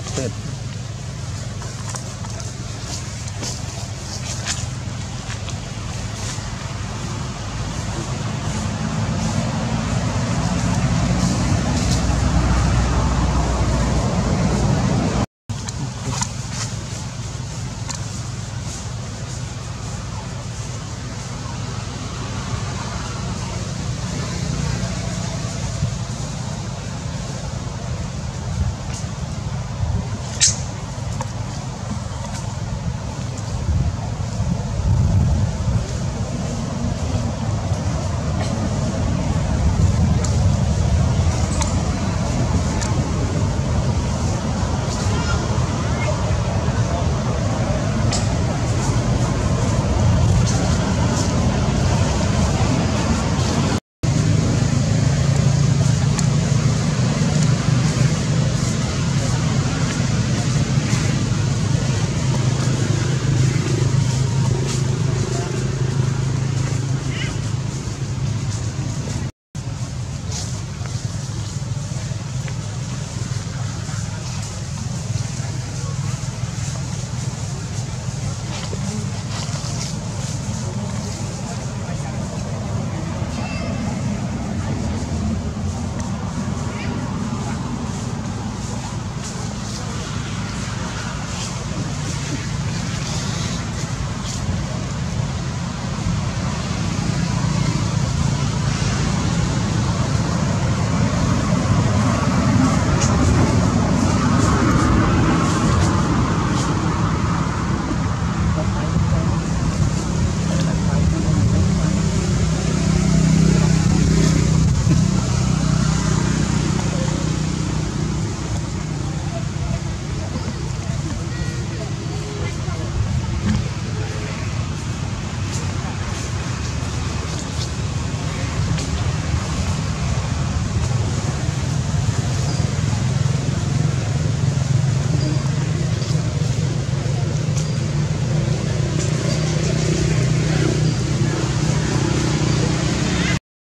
outfit